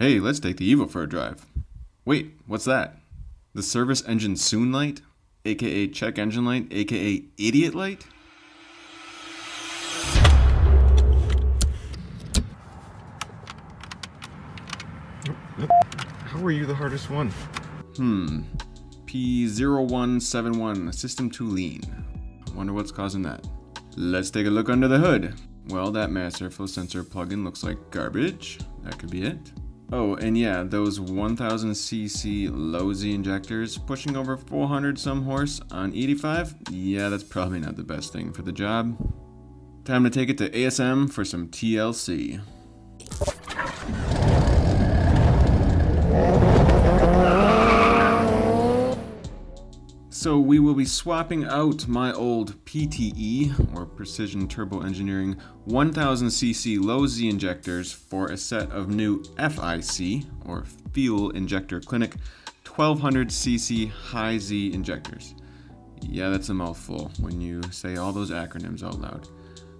Hey, let's take the Evo for a drive. Wait, what's that? The service engine soon light? AKA check engine light? AKA idiot light? How are you the hardest one? Hmm. P0171, system too lean. Wonder what's causing that. Let's take a look under the hood. Well, that mass airflow sensor plugin looks like garbage. That could be it. Oh, and yeah, those 1000cc low Z injectors pushing over 400 some horse on 85? Yeah, that's probably not the best thing for the job. Time to take it to ASM for some TLC. So we will be swapping out my old PTE, or Precision Turbo Engineering, 1000cc low Z injectors for a set of new FIC, or Fuel Injector Clinic, 1200cc high Z injectors. Yeah, that's a mouthful when you say all those acronyms out loud.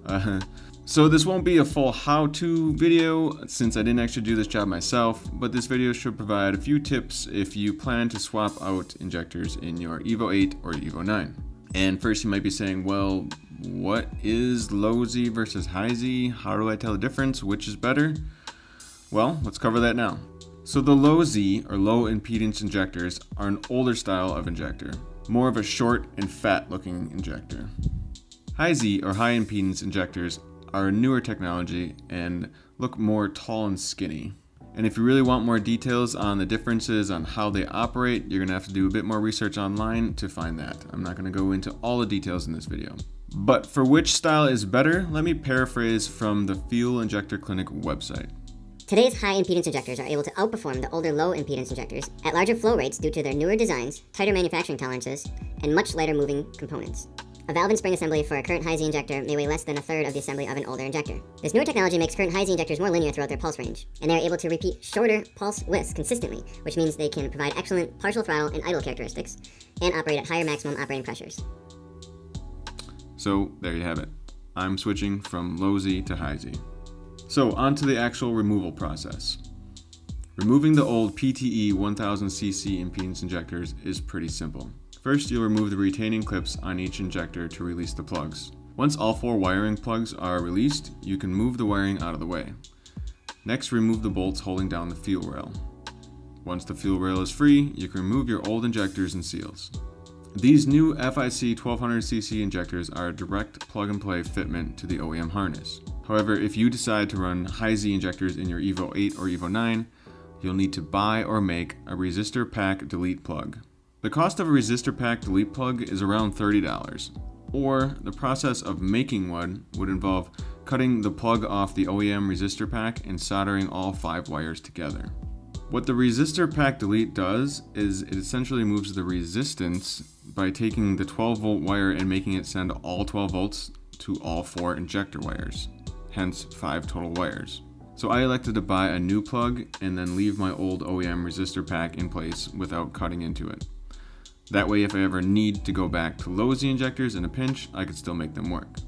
Uh, so this won't be a full how-to video since I didn't actually do this job myself, but this video should provide a few tips if you plan to swap out injectors in your Evo 8 or Evo 9. And first you might be saying, well, what is low Z versus high Z? How do I tell the difference? Which is better? Well, let's cover that now. So the low Z, or low impedance injectors, are an older style of injector, more of a short and fat looking injector. High Z, or high impedance injectors, are a newer technology and look more tall and skinny. And if you really want more details on the differences on how they operate, you're gonna have to do a bit more research online to find that. I'm not gonna go into all the details in this video. But for which style is better, let me paraphrase from the Fuel Injector Clinic website. Today's high impedance injectors are able to outperform the older low impedance injectors at larger flow rates due to their newer designs, tighter manufacturing tolerances, and much lighter moving components. A valve and spring assembly for a current high Z injector may weigh less than a third of the assembly of an older injector. This newer technology makes current high Z injectors more linear throughout their pulse range, and they are able to repeat shorter pulse widths consistently, which means they can provide excellent partial throttle and idle characteristics, and operate at higher maximum operating pressures. So there you have it. I'm switching from low Z to high Z. So on to the actual removal process. Removing the old PTE 1000cc impedance injectors is pretty simple. First, you'll remove the retaining clips on each injector to release the plugs. Once all four wiring plugs are released, you can move the wiring out of the way. Next, remove the bolts holding down the fuel rail. Once the fuel rail is free, you can remove your old injectors and seals. These new FIC 1200cc injectors are a direct plug-and-play fitment to the OEM harness. However, if you decide to run high Z injectors in your Evo 8 or Evo 9, you'll need to buy or make a resistor pack delete plug. The cost of a resistor pack delete plug is around $30, or the process of making one would involve cutting the plug off the OEM resistor pack and soldering all five wires together. What the resistor pack delete does is it essentially moves the resistance by taking the 12 volt wire and making it send all 12 volts to all four injector wires, hence five total wires. So I elected to buy a new plug and then leave my old OEM resistor pack in place without cutting into it. That way if I ever need to go back to low Z injectors in a pinch, I could still make them work.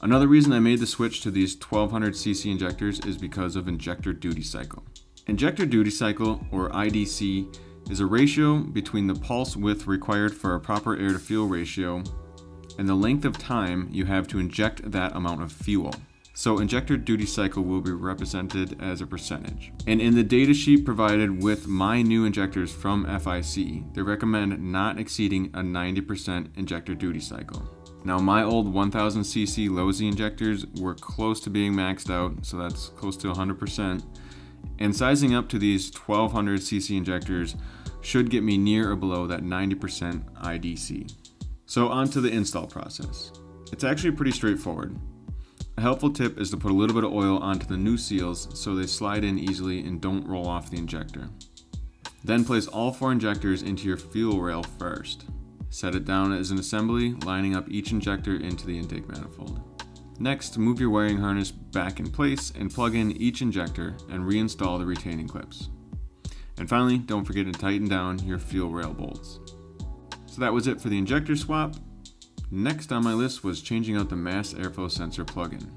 Another reason I made the switch to these 1200cc injectors is because of injector duty cycle. Injector duty cycle, or IDC, is a ratio between the pulse width required for a proper air to fuel ratio and the length of time you have to inject that amount of fuel so injector duty cycle will be represented as a percentage. And in the datasheet provided with my new injectors from FIC, they recommend not exceeding a 90% injector duty cycle. Now my old 1000cc low Z injectors were close to being maxed out, so that's close to 100%. And sizing up to these 1200cc injectors should get me near or below that 90% IDC. So on to the install process. It's actually pretty straightforward. A helpful tip is to put a little bit of oil onto the new seals so they slide in easily and don't roll off the injector. Then place all four injectors into your fuel rail first. Set it down as an assembly, lining up each injector into the intake manifold. Next, move your wiring harness back in place and plug in each injector and reinstall the retaining clips. And finally, don't forget to tighten down your fuel rail bolts. So that was it for the injector swap. Next on my list was changing out the mass airflow sensor plugin.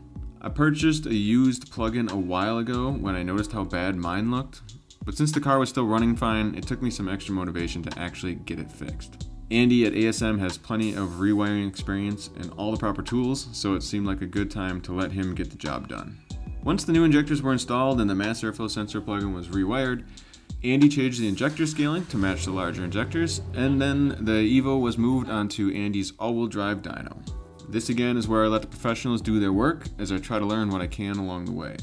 I purchased a used plug-in a while ago when I noticed how bad mine looked, but since the car was still running fine, it took me some extra motivation to actually get it fixed. Andy at ASM has plenty of rewiring experience and all the proper tools, so it seemed like a good time to let him get the job done. Once the new injectors were installed and the mass airflow sensor plug-in was rewired, Andy changed the injector scaling to match the larger injectors, and then the Evo was moved onto Andy's all-wheel drive dyno. This again is where I let the professionals do their work as I try to learn what I can along the way.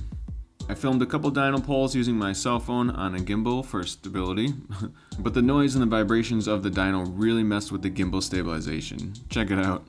I filmed a couple dyno pulls using my cell phone on a gimbal for stability, but the noise and the vibrations of the dyno really messed with the gimbal stabilization. Check it out.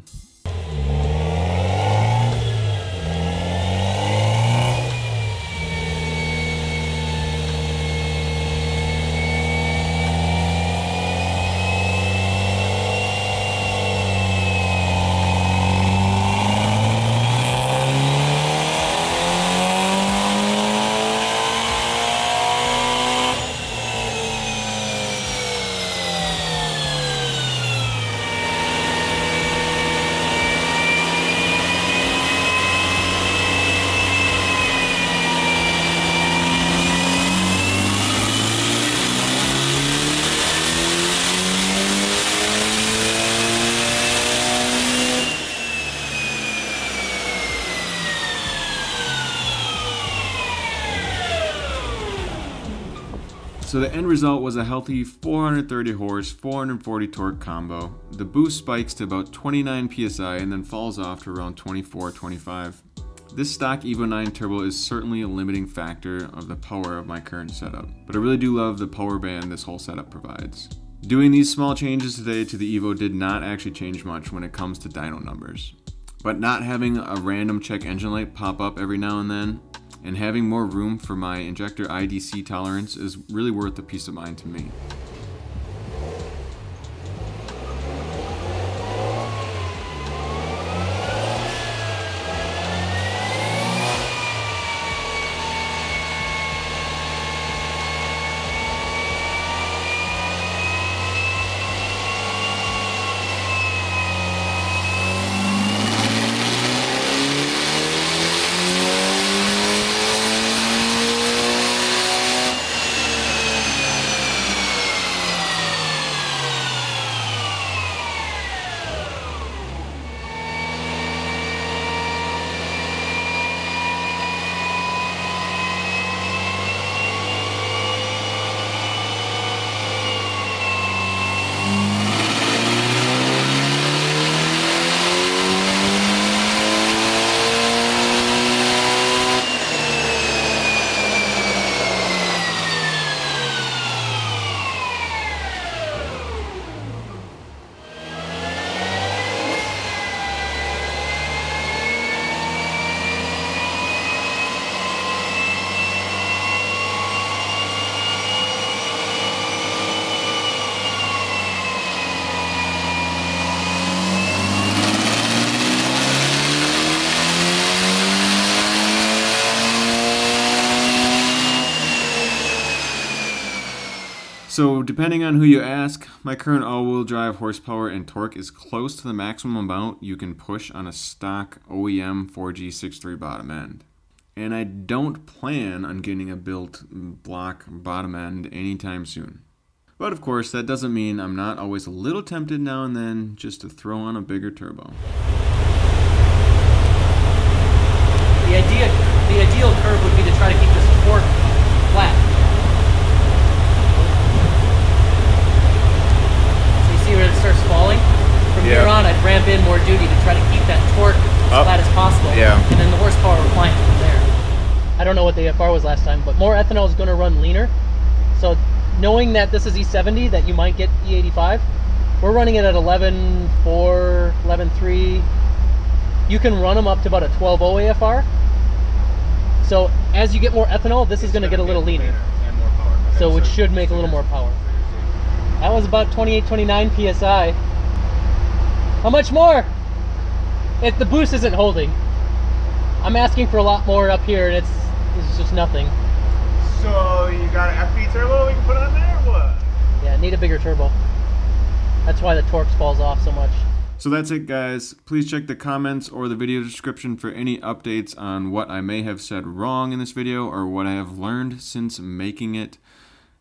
So the end result was a healthy 430 horse, 440 torque combo. The boost spikes to about 29 psi and then falls off to around 24 25. This stock Evo 9 turbo is certainly a limiting factor of the power of my current setup, but I really do love the power band this whole setup provides. Doing these small changes today to the Evo did not actually change much when it comes to dyno numbers. But not having a random check engine light pop up every now and then and having more room for my injector IDC tolerance is really worth the peace of mind to me. So, depending on who you ask, my current all wheel drive horsepower and torque is close to the maximum amount you can push on a stock OEM 4G63 bottom end. And I don't plan on getting a built block bottom end anytime soon. But of course, that doesn't mean I'm not always a little tempted now and then just to throw on a bigger turbo. The idea, the ideal curve would be to try to keep this torque flat. see where it starts falling. From Yeah. here on, I'd ramp in more duty to try to keep that torque as Up. flat as possible. Yeah. And then the horsepower will climb from there. I don't know what the AFR was last time, but more ethanol is going to run leaner. So knowing that this is E70, that you might get E85, we're running it at 11.4, 11.3. You can run them up to about a 12.0 AFR. So as you get more ethanol, this is going to get a little leaner. So it should make a little more power. That was about 28, 29 PSI. How much more? If the boost isn't holding. I'm asking for a lot more up here and it's, it's just nothing. So you got an FP turbo we can put on there what? Yeah, need a bigger turbo. That's why the torque falls off so much. So that's it guys. Please check the comments or the video description for any updates on what I may have said wrong in this video or what I have learned since making it.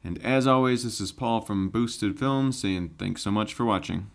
And as always, this is Paul from Boosted Films saying thanks so much for watching.